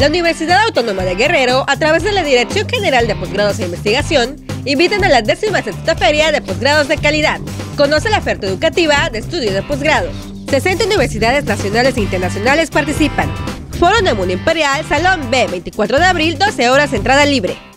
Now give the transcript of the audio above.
La Universidad Autónoma de Guerrero, a través de la Dirección General de Posgrados e Investigación, invitan a la 16 Feria de Posgrados de Calidad. Conoce la oferta educativa de estudio de posgrado. 60 universidades nacionales e internacionales participan. Foro Nemuno Imperial, Salón B, 24 de abril, 12 horas, entrada libre.